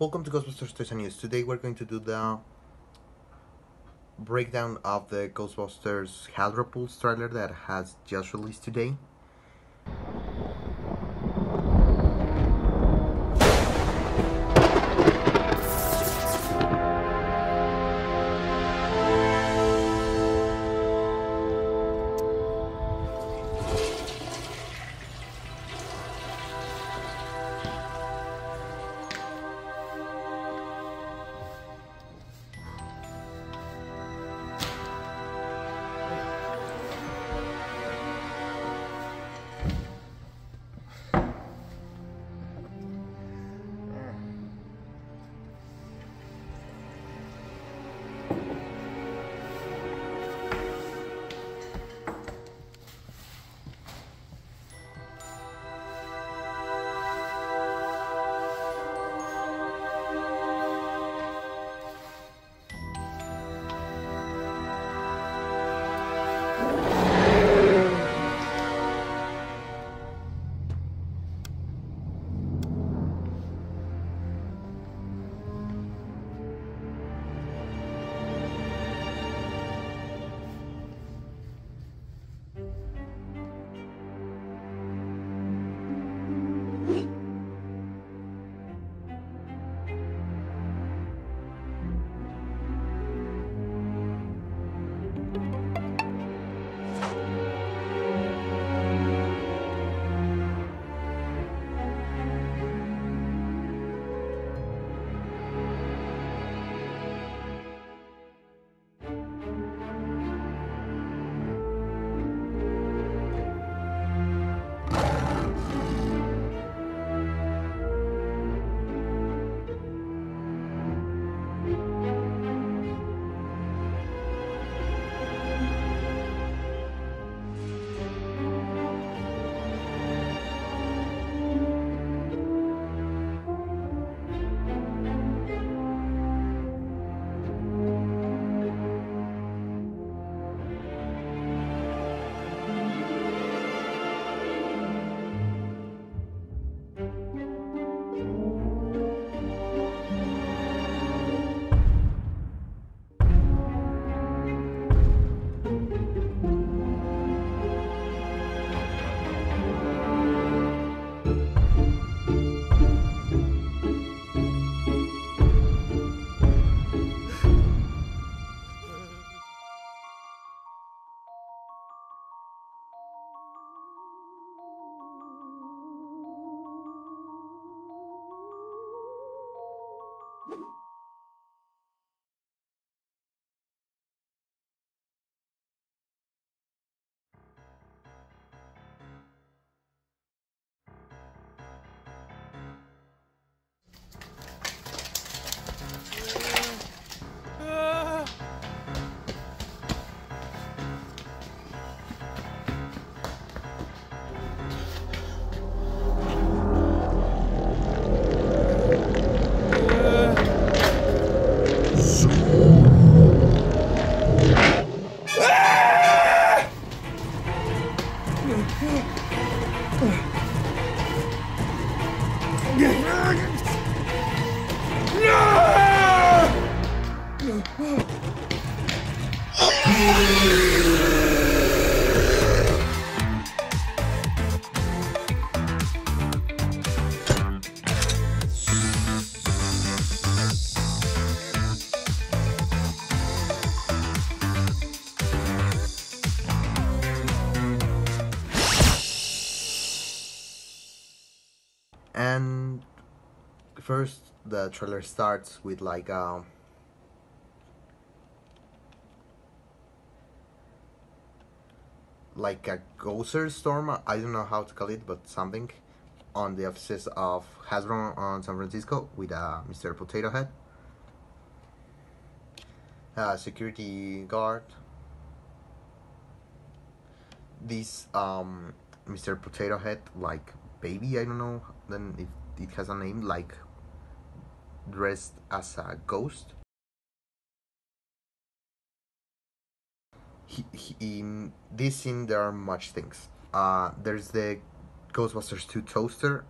Welcome to Ghostbusters Toys and News. Today we're going to do the breakdown of the Ghostbusters Hasbro trailer that has just released today. First, the trailer starts with like a like a ghoster storm. I don't know how to call it, but something on the offices of Hasbro on San Francisco with uh, Mr. Potato Head, uh, security guard. This um, Mr. Potato Head like baby. I don't know. Then if it has a name like dressed as a ghost. He, he, in this scene, there are much things. Uh, there's the Ghostbusters 2 toaster,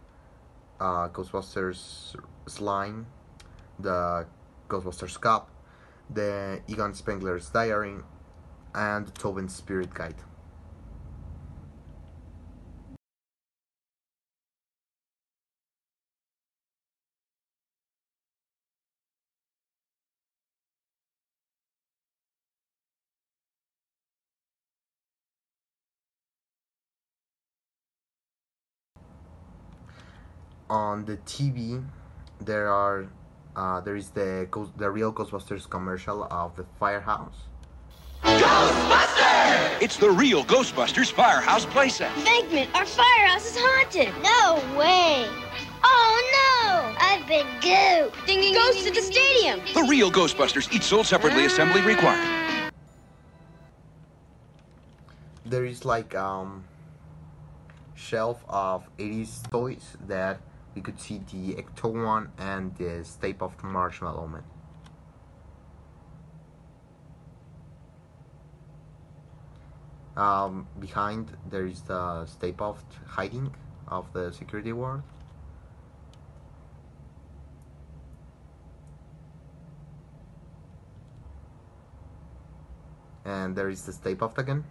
uh, Ghostbusters slime, the Ghostbusters Cup, the Egon Spengler's Diary, and Tobin's Spirit Guide. On the TV, there are uh, there is the the real Ghostbusters commercial of the firehouse. Ghostbusters! It's the real Ghostbusters Firehouse playset. Venkman, our firehouse is haunted. No way. Oh no! I've been gooped. Ding, ding, Goes to the stadium. The real Ghostbusters, each sold separately, assembly required. There is like um shelf of 80s toys that we could see the Ecto one and the Stay Puft Marshmallow Man. Um, behind there is the Stay Puft hiding of the security ward. And there is the Stay Puft again.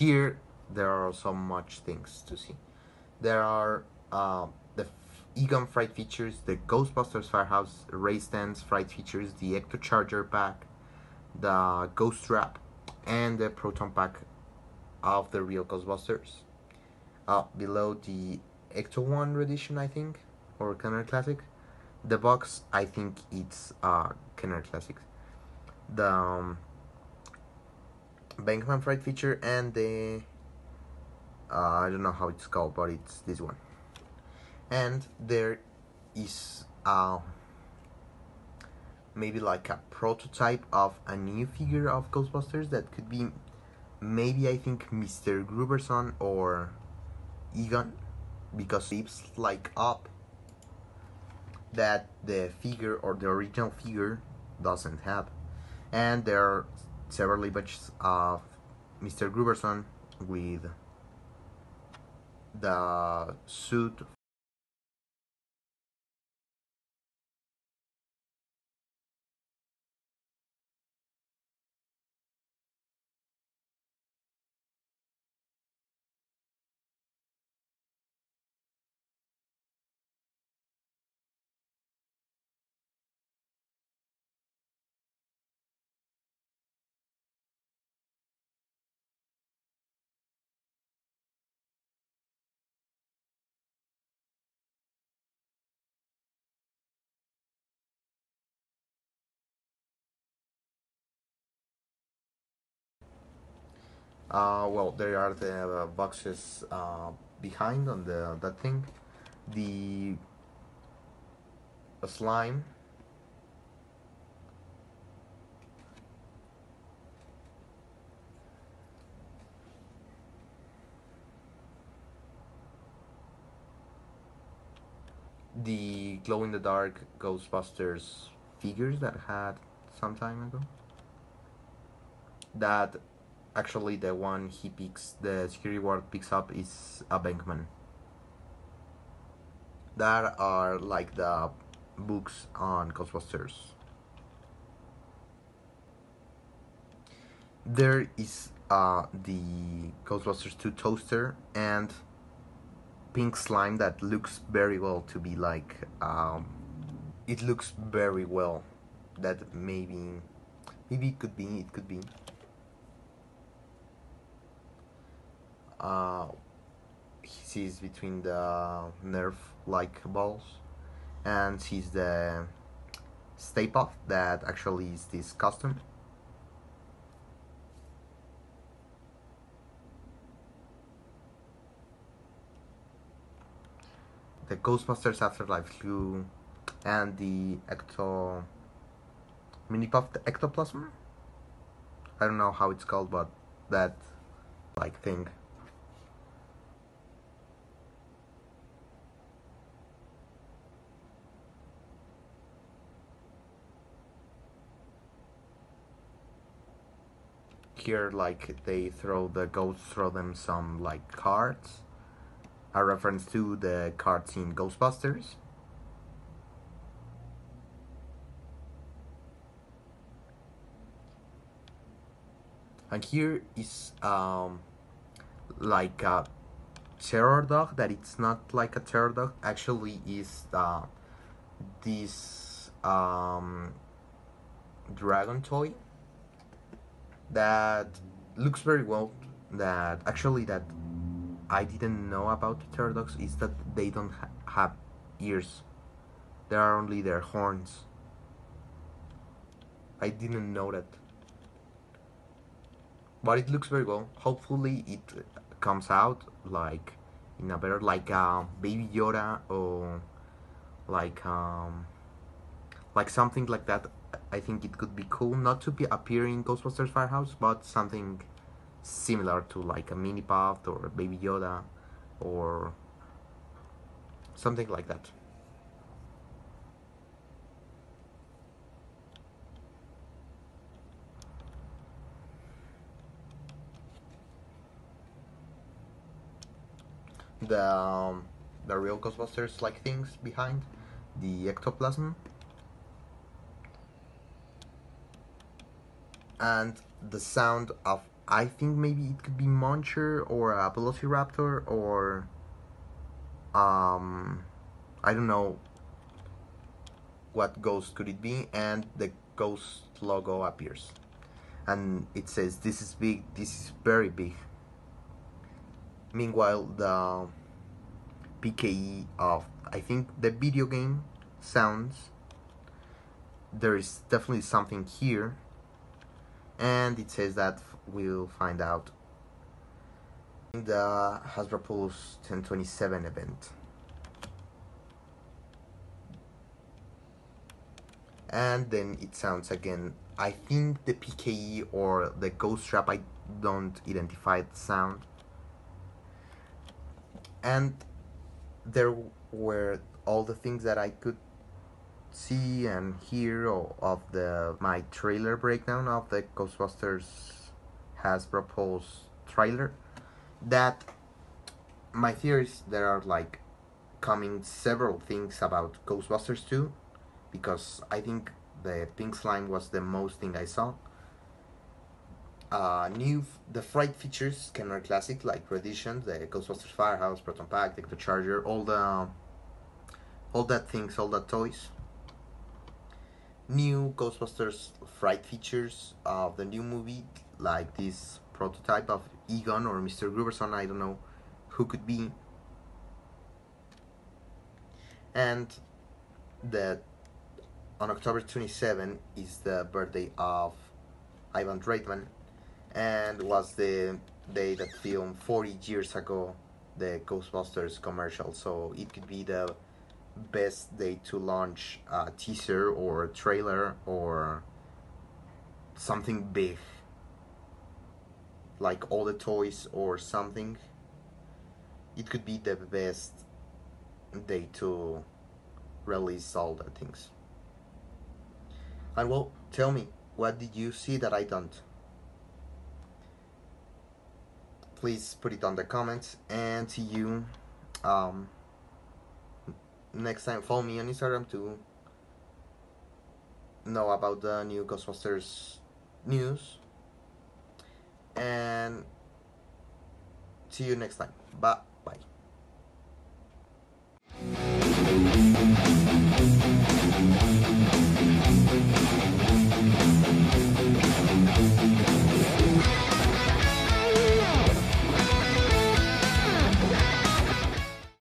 Here there are so much things to see. There are uh, the Egon Fright features, the Ghostbusters Firehouse Ray Stantz Fright features, the Ecto Charger pack, the Ghost Trap, and the Proton pack of the real Ghostbusters. Uh, below the Ecto One edition, I think, or Kenner Classic. The box, I think it's uh, Kenner Classics. The um, Venkman Fright feature and the uh, I don't know how it's called, but it's this one. And there is uh, maybe like a prototype of a new figure of Ghostbusters that could be maybe I think Mr. Grooberson or Egon because it's like up that the figure or the original figure doesn't have. And there are several images of Mr. Grooberson with the suit Uh, well, there are the uh, boxes uh, behind on the that thing. The slime. The glow in the dark Ghostbusters figures that had some time ago. That actually the one he picks the security ward picks up is a Venkman. that are like the books on Ghostbusters. There is uh, the Ghostbusters 2 toaster and pink slime that looks very well to be like um, it looks very well. That maybe maybe it could be it could be uh, he sees between the nerf like balls and sees the Stay Puft that actually is this custom. The Ghostbusters Afterlife glue and the Ecto Mini Puff the Ectoplasm? I don't know how it's called but that like thing here like they throw the ghosts throw them some like cards. A reference to the cards in ghostbusters. And here is um like a terror dog that it's not like a terror dog. Actually is uh, this um dragon toy that looks very well that actually that I didn't know about the terror dogs is that they don't ha- have ears. There are only their horns. I didn't know that. But it looks very well. Hopefully it comes out like in a better like uh, baby Yoda or like um like something like that I think it could be cool not to be appear in Ghostbusters Firehouse, but something similar to like a mini puff or a Baby Yoda or something like that. The um, the real Ghostbusters like things behind the ectoplasm and the sound of I think maybe it could be Muncher or a Velociraptor or um I don't know what ghost could it be and the ghost logo appears. And it says this is big this is very big. Meanwhile the PKE of I think the video game sounds there is definitely something here and it says that we'll find out in the Hasbro Pulse 1027 event. And then it sounds again. I think the PKE or the Ghost Trap, I don't identify the sound. And there were all the things that I could see and hear of the my trailer breakdown of the Ghostbusters Hasbro Pulse trailer that my theories there are like coming several things about Ghostbusters 2 because I think the pink slime was the most thing I saw. Uh, new the fright features Kenner Classic like Redition, the Ghostbusters Firehouse, Proton Pack, the Charger, all the all that things, all that toys new Ghostbusters fright features of the new movie, like this prototype of Egon or Mr. Grooberson, I don't know who could be. And that on October 27 is the birthday of Ivan Reitman and was the day that filmed 40 years ago the Ghostbusters commercial. So it could be the best day to launch a teaser or a trailer or something big like all the toys or something it could be the best day to release all the things. And well tell me what did you see that I don't? Please put it on the comments and see you um, next time follow me on Instagram to know about the new Ghostbusters news. And see you next time. Bye bye.